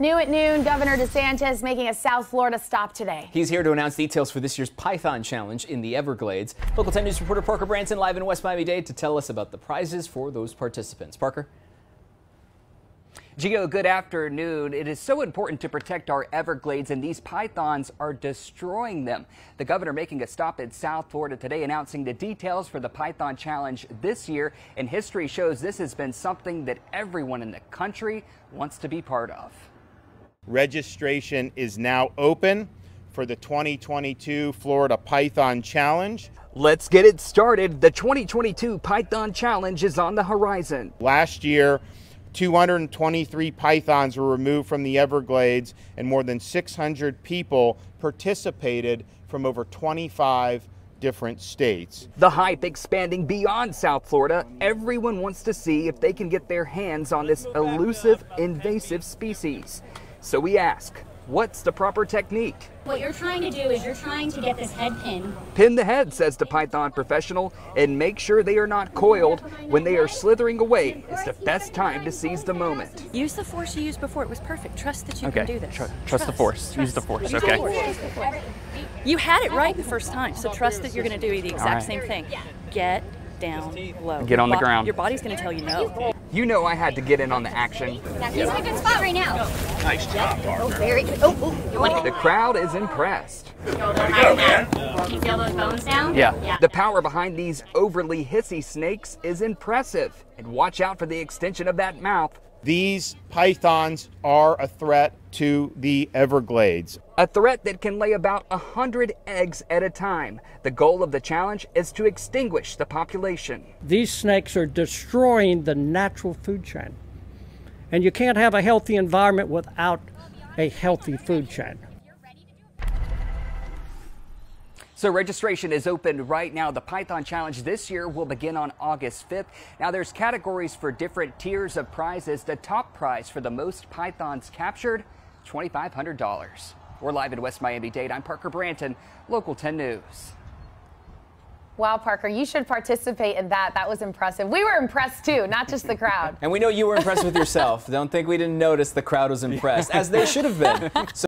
New at noon, Governor DeSantis making a South Florida stop today. He's here to announce details for this year's Python Challenge in the Everglades. Local 10 News reporter Parker Branton live in West Miami-Dade to tell us about the prizes for those participants. Parker? Geo, good afternoon. It is so important to protect our Everglades, and these pythons are destroying them. The governor making a stop in South Florida today, announcing the details for the Python Challenge this year. And history shows this has been something that everyone in the country wants to be part of. Registration is now open for the 2022 Florida Python Challenge. Let's get it started. The 2022 Python Challenge is on the horizon. Last year, 223 pythons were removed from the Everglades, and more than 600 people participated from over 25 different states. The hype expanding beyond South Florida. Everyone wants to see if they can get their hands on this elusive, invasive species. So we ask, what's the proper technique? What you're trying to do is you're trying to get this head pin. Pin the head, says the python professional, and make sure they are not coiled. When they are slithering away, it's the best time to seize the moment. Use the force you used before. It was perfect. Trust that you okay. can do this. Tr trust, trust, the force. Trust. Use the force. Use okay. The force. You had it right the first time, so trust that you're going to do the exact right. same thing. Get down low. Get on the ground. Your body's going to tell you no. You know I had to get in on the action. Yeah, he's in a good spot right now. Nice job, partner. Oh, very good. Oh, oh. The crowd is impressed. Go man. Can you feel those bones down? Yeah. yeah. The power behind these overly hissy snakes is impressive. And watch out for the extension of that mouth. These pythons are a threat to the Everglades. A threat that can lay about 100 eggs at a time. The goal of the challenge is to extinguish the population. These snakes are destroying the natural food chain. And you can't have a healthy environment without a healthy food chain. So registration is open right now. The Python Challenge this year will begin on August 5th. Now there's categories for different tiers of prizes. The top prize for the most pythons captured, $2,500. We're live in West Miami-Dade. I'm Parker Branton, Local 10 News. Wow, Parker, you should participate in that. That was impressive. We were impressed too, not just the crowd. and we know you were impressed with yourself. Don't think we didn't notice the crowd was impressed, as they should have been. So